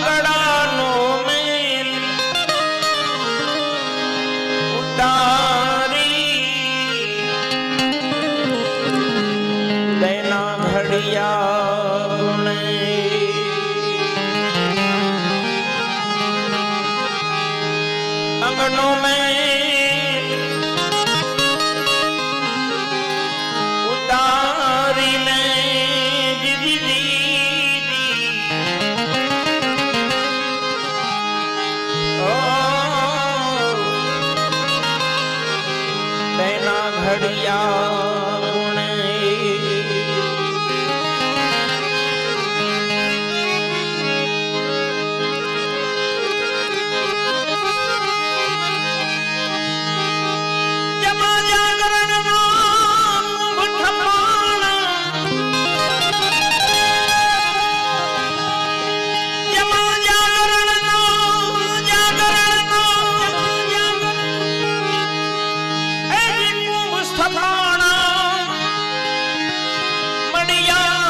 ಮಂಗಳ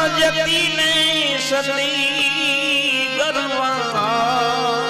મડિયા જતીને સતી ગરવા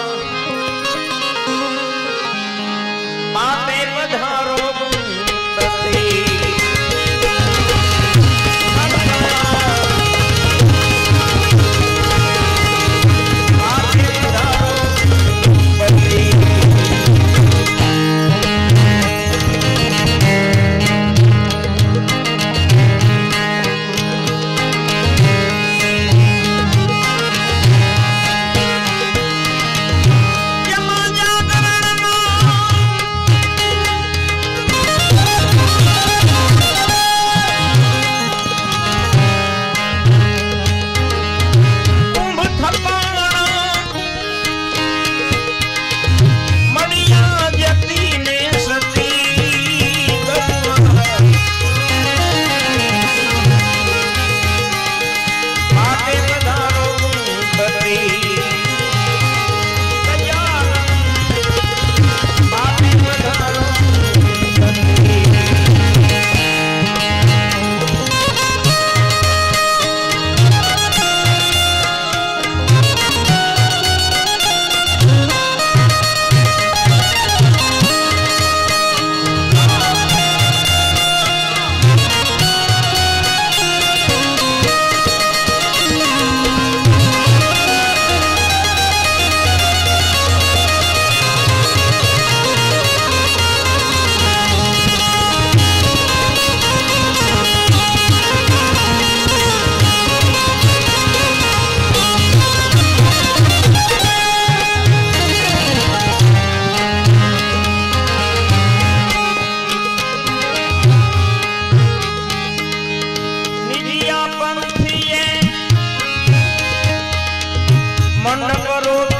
મંડપ રૂપ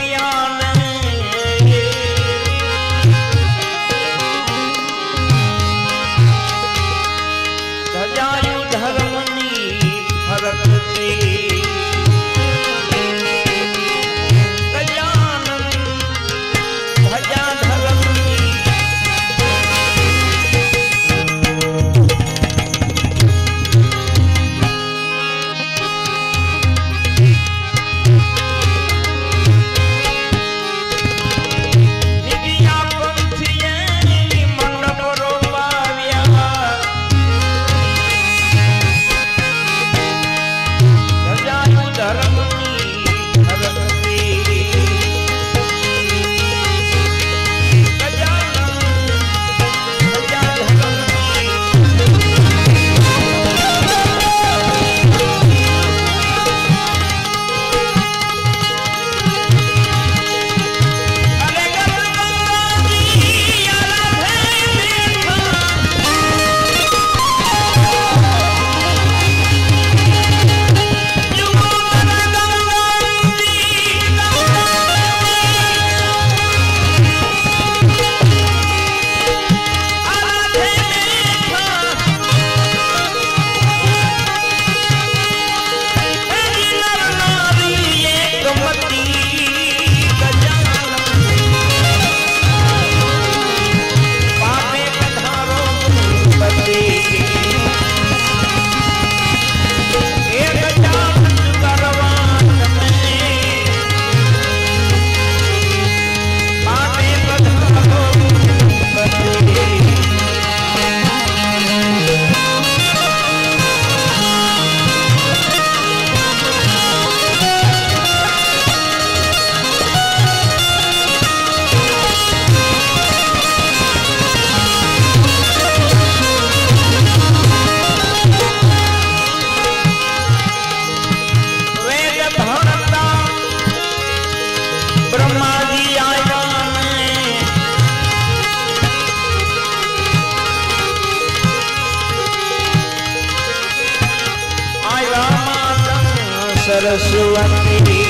special at.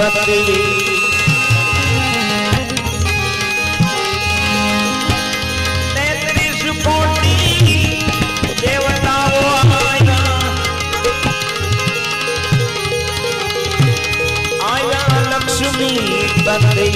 भक्ति तैतीस आया आया लक्ष्मी भक्ति